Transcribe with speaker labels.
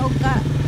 Speaker 1: おか